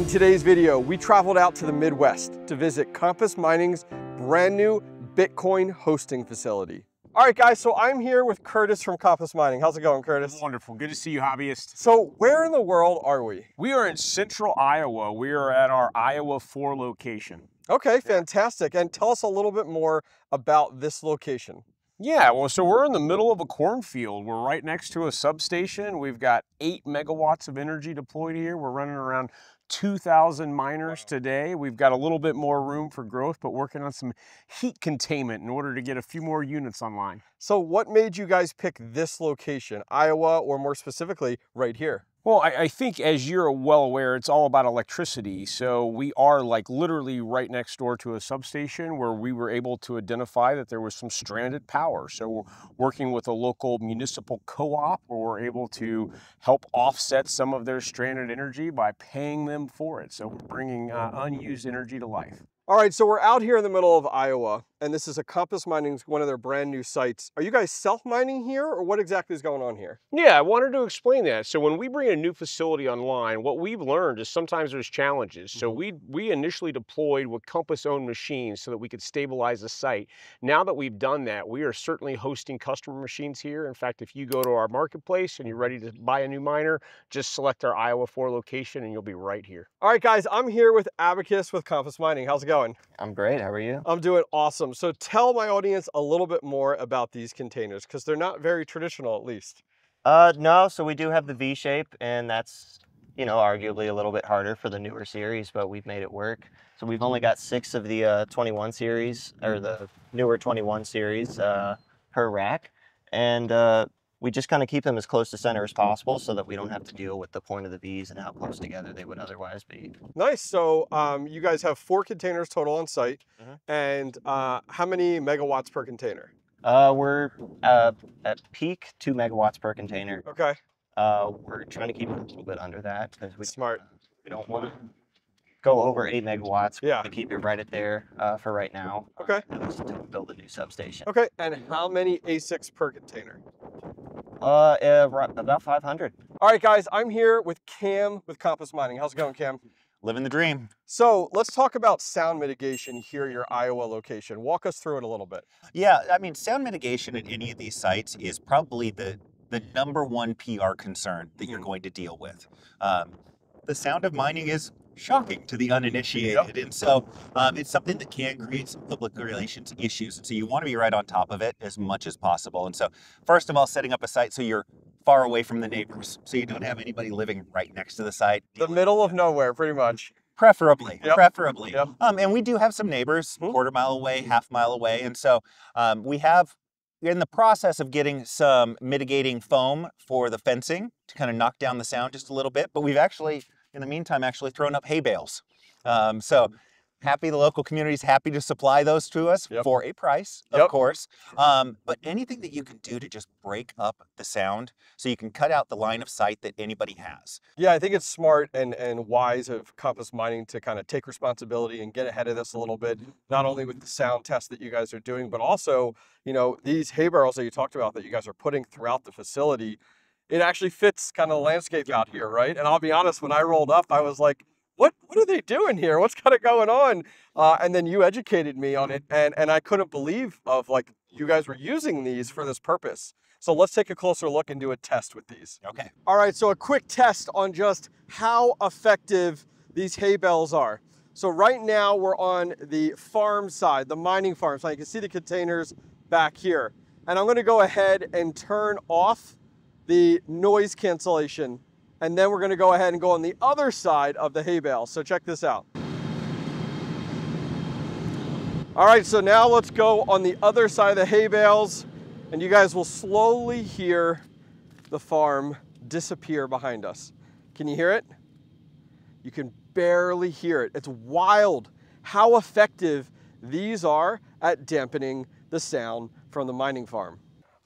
In today's video, we traveled out to the Midwest to visit Compass Mining's brand new Bitcoin hosting facility. All right, guys, so I'm here with Curtis from Compass Mining. How's it going, Curtis? Wonderful. Good to see you, hobbyist. So, where in the world are we? We are in central Iowa. We are at our Iowa 4 location. Okay, fantastic. And tell us a little bit more about this location. Yeah, well, so we're in the middle of a cornfield. We're right next to a substation. We've got eight megawatts of energy deployed here. We're running around 2,000 miners today. We've got a little bit more room for growth, but working on some heat containment in order to get a few more units online. So what made you guys pick this location, Iowa, or more specifically, right here? Well, I, I, think as you're well aware, it's all about electricity. So we are like literally right next door to a substation where we were able to identify that there was some stranded power. So we're working with a local municipal co-op where we're able to help offset some of their stranded energy by paying them for it. So we're bringing uh, unused energy to life. All right, so we're out here in the middle of Iowa, and this is a Compass Mining's one of their brand new sites. Are you guys self-mining here, or what exactly is going on here? Yeah, I wanted to explain that. So when we bring a new facility online, what we've learned is sometimes there's challenges. So mm-hmm. we we initially deployed with Compass-owned machines so that we could stabilize the site. Now that we've done that, we are certainly hosting customer machines here. In fact, if you go to our marketplace and you're ready to buy a new miner, just select our Iowa 4 location and you'll be right here. All right, guys, I'm here with Abacus with Compass Mining. How's it going? going? I'm great. How are you? I'm doing awesome. So tell my audience a little bit more about these containers because they're not very traditional at least. Uh, no, so we do have the V shape and that's, you know, arguably a little bit harder for the newer series, but we've made it work. So we've only got six of the uh, 21 series or the newer 21 series uh, per rack. And uh, we just kind of keep them as close to center as possible so that we don't have to deal with the point of the V's and how close together they would otherwise be. Nice. So um, you guys have four containers total on site. Mm-hmm. And uh, how many megawatts per container? Uh, we're uh, at peak two megawatts per container. Okay. Uh, we're trying to keep it a little bit under that because we smart. We don't want to go over eight megawatts. Yeah. To keep it right at there uh, for right now. Okay. Uh, build a new substation. Okay. And how many ASICs per container? Uh, uh about 500. All right, guys, I'm here with Cam with Compass Mining. How's it going, Cam? Living the dream. So let's talk about sound mitigation here at your Iowa location. Walk us through it a little bit. Yeah, I mean, sound mitigation at any of these sites is probably the the number one PR concern that you're mm-hmm. going to deal with. Um, the sound of mining is shocking to the uninitiated. And so um, it's something that can create some public relations issues. And so you want to be right on top of it as much as possible. And so, first of all, setting up a site so you're far away from the neighbors, so you don't have anybody living right next to the site. The middle of nowhere, pretty much. Preferably, yep. preferably. Yep. Um, and we do have some neighbors, mm-hmm. quarter mile away, half mile away. And so um, we have in the process of getting some mitigating foam for the fencing to kind of knock down the sound just a little bit. But we've actually in the meantime, actually thrown up hay bales. Um, so mm-hmm. happy the local community is happy to supply those to us yep. for a price, of yep. course. Um, but anything that you can do to just break up the sound so you can cut out the line of sight that anybody has. Yeah, I think it's smart and, and wise of Compass Mining to kind of take responsibility and get ahead of this a little bit, not only with the sound test that you guys are doing, but also, you know, these hay barrels that you talked about that you guys are putting throughout the facility it actually fits kind of the landscape out here, right? And I'll be honest, when I rolled up, I was like, what what are they doing here? What's kind of going on? Uh, and then you educated me on it, and and I couldn't believe of like you guys were using these for this purpose. So let's take a closer look and do a test with these. Okay. All right, so a quick test on just how effective these hay bales are. So right now we're on the farm side, the mining farm side. You can see the containers back here. And I'm gonna go ahead and turn off the noise cancellation. And then we're gonna go ahead and go on the other side of the hay bale. So check this out. All right, so now let's go on the other side of the hay bales and you guys will slowly hear the farm disappear behind us. Can you hear it? You can barely hear it. It's wild how effective these are at dampening the sound from the mining farm.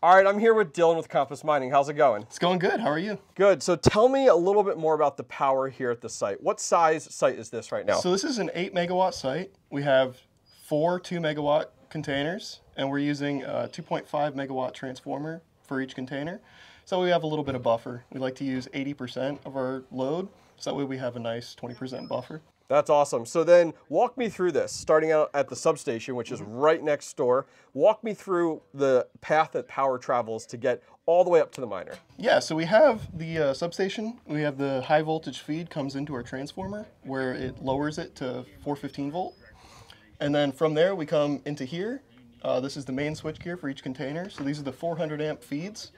All right, I'm here with Dylan with Compass Mining. How's it going? It's going good. How are you? Good. So tell me a little bit more about the power here at the site. What size site is this right now? So this is an 8 megawatt site. We have four 2 megawatt containers, and we're using a 2.5 megawatt transformer for each container. So we have a little bit of buffer. We like to use 80% of our load, so that way we have a nice 20% buffer. That's awesome. So then walk me through this, starting out at the substation, which is right next door. Walk me through the path that power travels to get all the way up to the miner. Yeah, so we have the uh, substation. We have the high voltage feed comes into our transformer where it lowers it to 415 volt. And then from there we come into here. Uh, this is the main switchgear for each container. So these are the 400 amp feeds.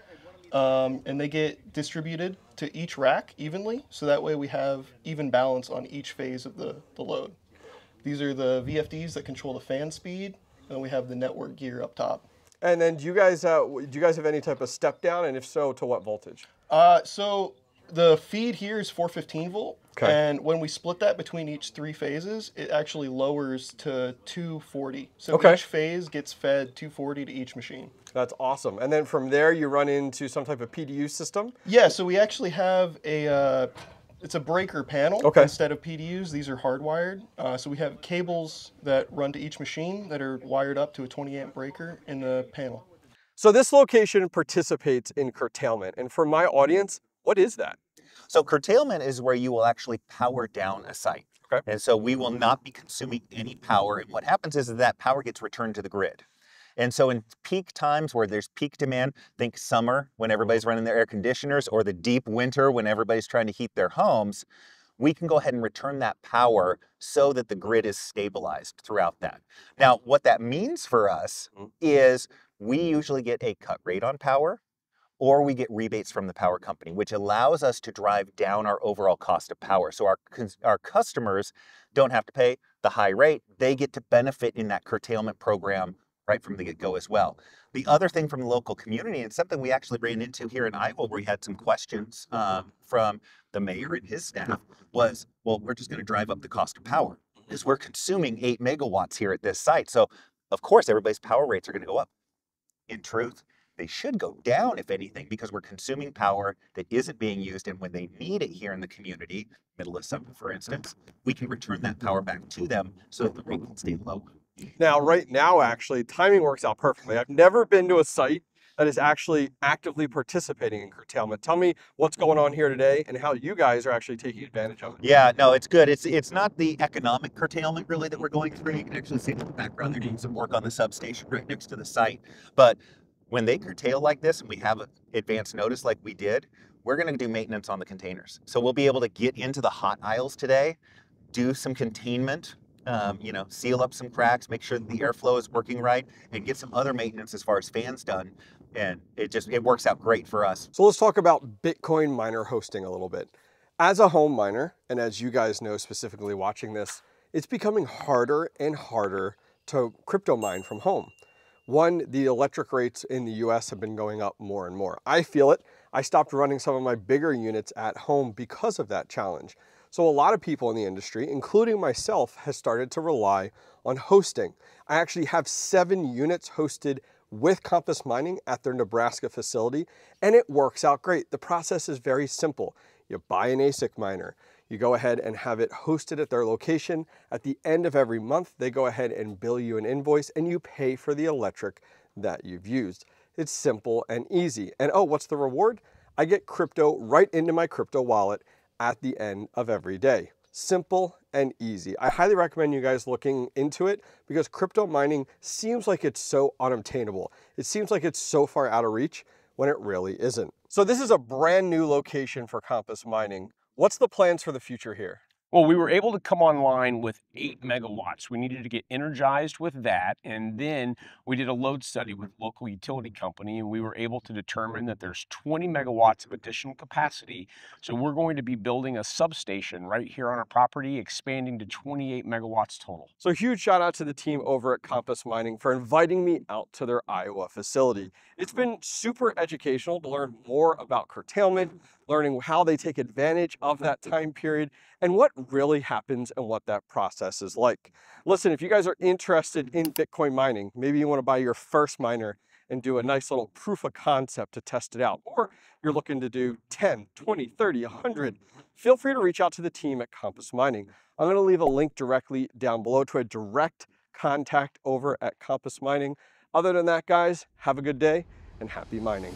Um, and they get distributed to each rack evenly. So that way we have even balance on each phase of the, the load. These are the VFDs that control the fan speed. And we have the network gear up top. And then do you guys uh, do you guys have any type of step down, and if so, to what voltage? Uh, so the feed here is 415 volt. Okay. And when we split that between each three phases, it actually lowers to 240. So Okay. each phase gets fed 240 to each machine. That's awesome. And then from there, you run into some type of PDU system. Yeah, so we actually have a uh, it's a breaker panel Okay. instead of PDUs. These are hardwired. Uh, so we have cables that run to each machine that are wired up to a 20 amp breaker in the panel. So this location participates in curtailment. And for my audience, what is that? So curtailment is where you will actually power down a site. Okay. And so we will not be consuming any power. And what happens is that, that power gets returned to the grid. And so in peak times where there's peak demand, think summer when everybody's running their air conditioners or the deep winter when everybody's trying to heat their homes, we can go ahead and return that power so that the grid is stabilized throughout that. Now, what that means for us Mhm. is we usually get a cut rate on power or we get rebates from the power company, which allows us to drive down our overall cost of power. So our, our customers don't have to pay the high rate, they get to benefit in that curtailment program right from the get go as well. The other thing from the local community, and something we actually ran into here in Iowa, where we had some questions um, from the mayor and his staff, was well, we're just going to drive up the cost of power because we're consuming eight megawatts here at this site. So, of course, everybody's power rates are going to go up. In truth, they should go down, if anything, because we're consuming power that isn't being used. And when they need it here in the community, middle of summer, for instance, we can return that power back to them so that the rate can stay low. Now, right now, actually, timing works out perfectly. I've never been to a site that is actually actively participating in curtailment. Tell me what's going on here today and how you guys are actually taking advantage of it. Yeah, no, it's good. It's it's not the economic curtailment really that we're going through. You can actually see in the background they're doing some work on the substation right next to the site. But when they curtail like this and we have advance notice like we did, we're going to do maintenance on the containers. So we'll be able to get into the hot aisles today, do some containment, um, you know, seal up some cracks, make sure the airflow is working right, and get some other maintenance as far as fans done. And it just it works out great for us. So let's talk about Bitcoin miner hosting a little bit. As a home miner, and as you guys know specifically watching this, it's becoming harder and harder to crypto mine from home. One, the electric rates in the US have been going up more and more. I feel it. I stopped running some of my bigger units at home because of that challenge. So a lot of people in the industry, including myself, has started to rely on hosting. I actually have seven units hosted with Compass Mining at their Nebraska facility, and it works out great. The process is very simple. You buy an ASIC miner, you go ahead and have it hosted at their location. At the end of every month, they go ahead and bill you an invoice and you pay for the electric that you've used. It's simple and easy. And oh, what's the reward? I get crypto right into my crypto wallet at the end of every day. Simple and easy. I highly recommend you guys looking into it because crypto mining seems like it's so unobtainable. It seems like it's so far out of reach when it really isn't. So this is a brand new location for Compass Mining. What's the plans for the future here? Well, we were able to come online with eight megawatts. We needed to get energized with that. And then we did a load study with local utility company, and we were able to determine that there's 20 megawatts of additional capacity. So we're going to be building a substation right here on our property, expanding to 28 megawatts total. So huge shout out to the team over at Compass Mining for inviting me out to their Iowa facility. It's mm-hmm. been super educational to learn more about curtailment, learning how they take advantage of that time period and what really happens and what that process is like. Listen, if you guys are interested in Bitcoin mining, maybe you want to buy your first miner and do a nice little proof of concept to test it out, or you're looking to do 10, 20, 30, 100, feel free to reach out to the team at Compass Mining. I'm going to leave a link directly down below to a direct contact over at Compass Mining. Other than that, guys, have a good day and happy mining.